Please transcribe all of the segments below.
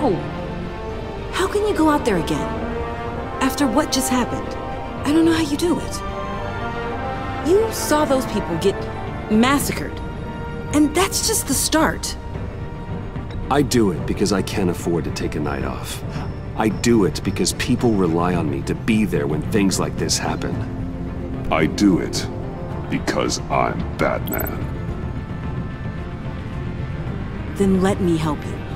How? How can you go out there again? After what just happened? I don't know how you do it. You saw those people get massacred. And that's just the start. I do it because I can't afford to take a night off. I do it because people rely on me to be there when things like this happen. I do it because I'm Batman. Then let me help you.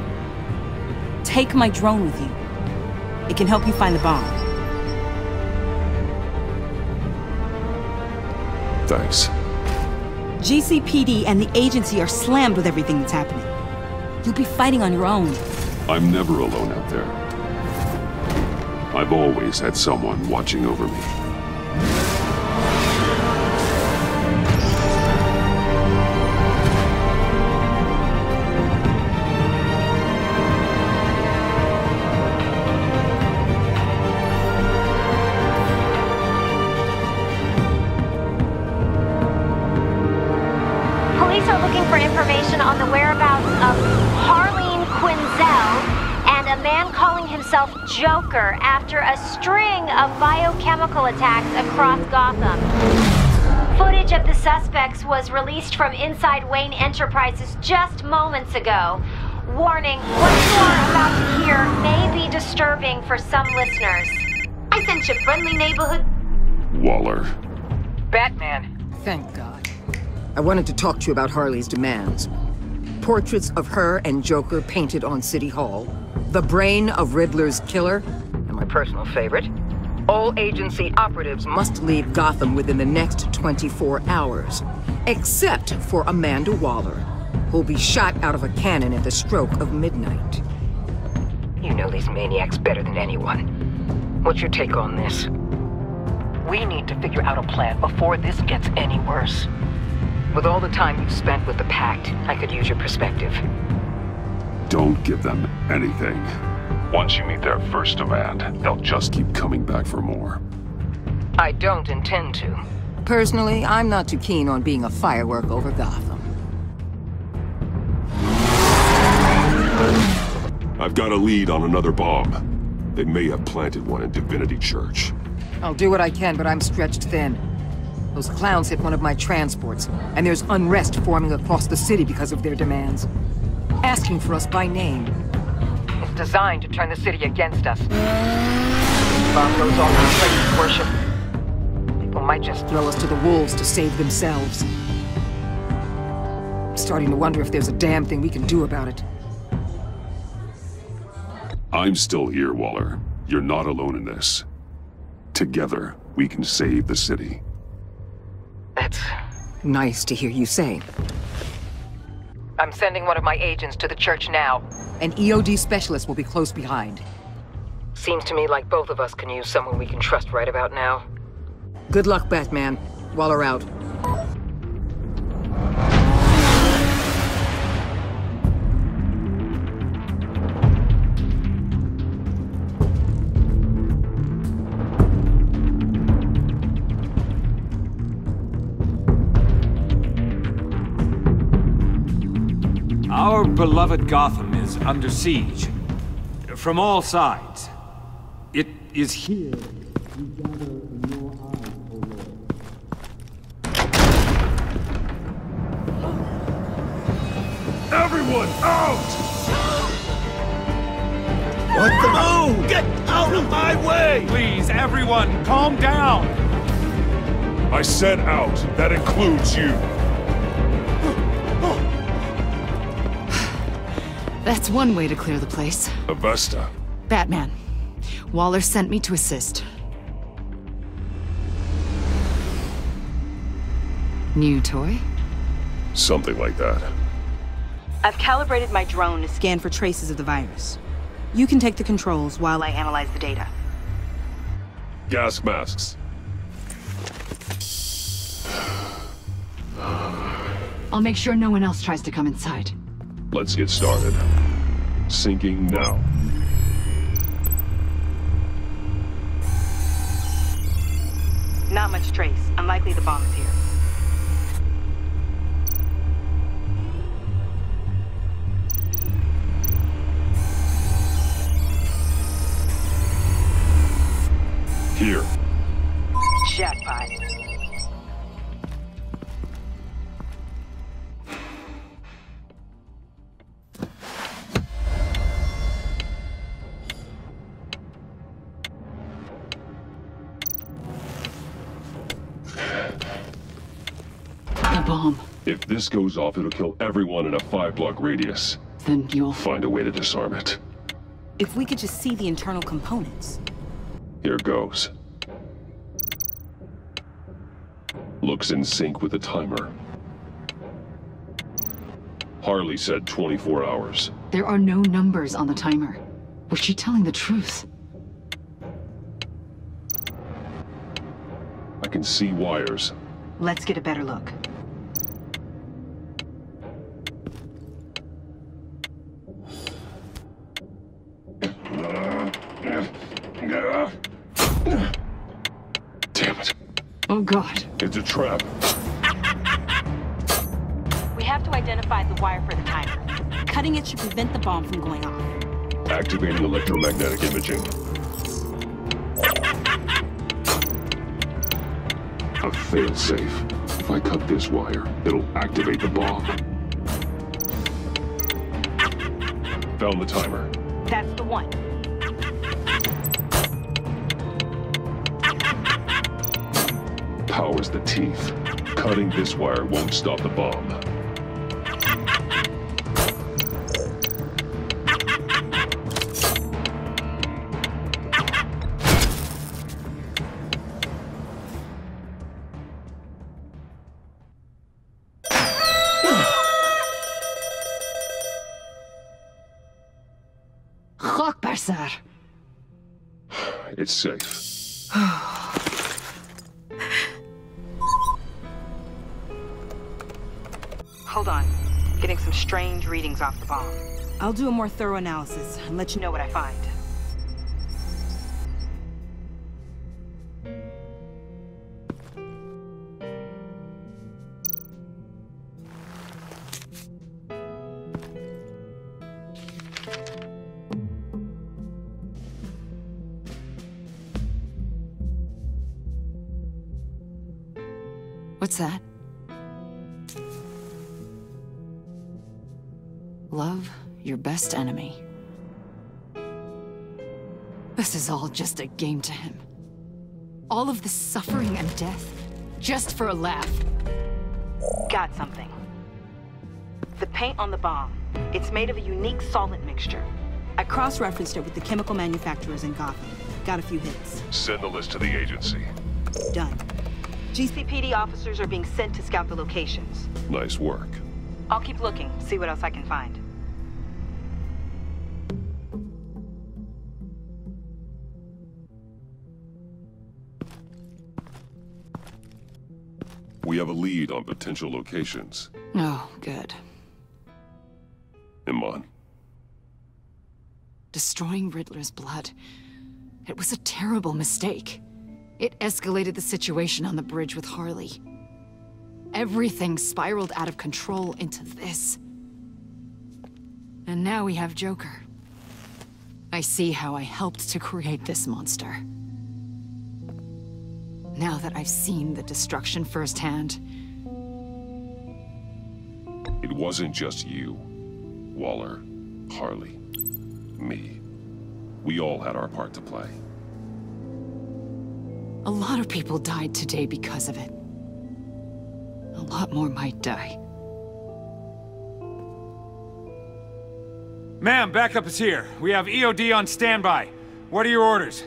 Take my drone with you. It can help you find the bomb. Thanks. GCPD and the agency are slammed with everything that's happening. You'll be fighting on your own. I'm never alone out there. I've always had someone watching over me. Joker after a string of biochemical attacks across Gotham. Footage of the suspects was released from inside Wayne Enterprises just moments ago. Warning, what you are about to hear may be disturbing for some listeners. I sent you friendly neighborhood Waller. Batman. Thank God. I wanted to talk to you about Harley's demands. Portraits of her and Joker painted on City Hall. The brain of Riddler's killer. And my personal favorite. All agency operatives must leave Gotham within the next 24 hours. Except for Amanda Waller, who'll be shot out of a cannon at the stroke of midnight. You know these maniacs better than anyone. What's your take on this? We need to figure out a plan before this gets any worse. With all the time you've spent with the Pact, I could use your perspective. Don't give them anything. Once you meet their first demand, they'll just keep coming back for more. I don't intend to. Personally, I'm not too keen on being a firework over Gotham. I've got a lead on another bomb. They may have planted one in Divinity Church. I'll do what I can, but I'm stretched thin. Those clowns hit one of my transports, and there's unrest forming across the city because of their demands. Asking for us by name. It's designed to turn the city against us. Bomb goes off in worship. People might just Throw us to the wolves to save themselves. I'm starting to wonder if there's a damn thing we can do about it. I'm still here, Waller. You're not alone in this. Together, we can save the city. That's nice to hear you say. I'm sending one of my agents to the church now. An EOD specialist will be close behind. Seems to me like both of us can use someone we can trust right about now. Good luck, Batman. While we're out. Our beloved Gotham is under siege. From all sides. It is here we gather in your eyes, O Lord. Everyone out! What the? No! Get out of my way! Please, everyone, calm down! I said out. That includes you. That's one way to clear the place. Avesta. Batman. Waller sent me to assist. New toy? Something like that. I've calibrated my drone to scan for traces of the virus. You can take the controls while I analyze the data. Gas masks. I'll make sure no one else tries to come inside. Let's get started. Sinking now. Not much trace. Unlikely the bomb is here. Here. Jackpot. The bomb. If this goes off, it'll kill everyone in a five-block radius. Then you'll... Find a way to disarm it. If we could just see the internal components. Here goes. Looks in sync with the timer. Harley said 24 hours. There are no numbers on the timer. Was she telling the truth? I can see wires. Let's get a better look. Damn it. Oh god. It's a trap. We have to identify the wire for the timer. Cutting it should prevent the bomb from going off. Activating electromagnetic imaging. A failsafe. If I cut this wire, it'll activate the bomb. Found the timer. That's the one. Powers the teeth. Cutting this wire won't stop the bomb. It's safe. Hold on. Getting some strange readings off the bomb. I'll do a more thorough analysis and let you know Know what I find. What's that? Love your best enemy. This is all just a game to him. All of this suffering and death, just for a laugh. Got something. The paint on the bomb. It's made of a unique solvent mixture. I cross-referenced it with the chemical manufacturers in Gotham. Got a few hits. Send the list to the agency. Done. GCPD officers are being sent to scout the locations. Nice work. I'll keep looking, see what else I can find. We have a lead on potential locations. Oh, good. Iman, Destroying Riddler's blood. It was a terrible mistake. It escalated the situation on the bridge with Harley. Everything spiraled out of control into this. And now we have Joker. I see how I helped to create this monster. Now that I've seen the destruction firsthand, it wasn't just you. Waller, Harley, me. We all had our part to play. a lot of people died today because of it. A lot more might die. Ma'am, backup is here. We have EOD on standby. What are your orders?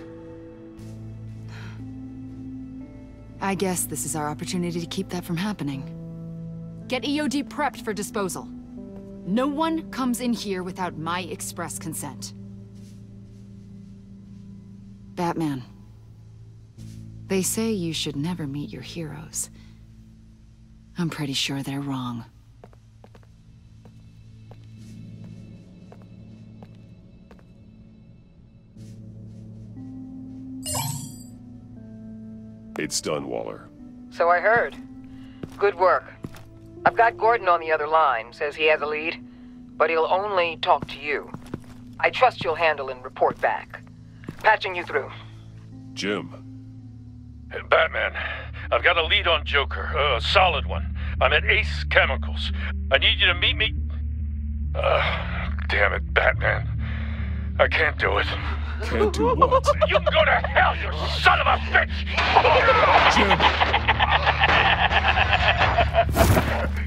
I guess this is our opportunity to keep that from happening. Get EOD prepped for disposal. No one comes in here without my express consent. Batman. They say you should never meet your heroes. I'm pretty sure they're wrong. It's done, Waller. So I heard. Good work. I've got Gordon on the other line, says he has a lead, but he'll only talk to you. I trust you'll handle and report back. Patching you through. Jim, Batman, I've got a lead on Joker, a solid one. I'm at Ace Chemicals. I need you to meet me. Uh, damn it, Batman. I can't do it. Can't do what? You can go to hell, you son of a bitch! Jim!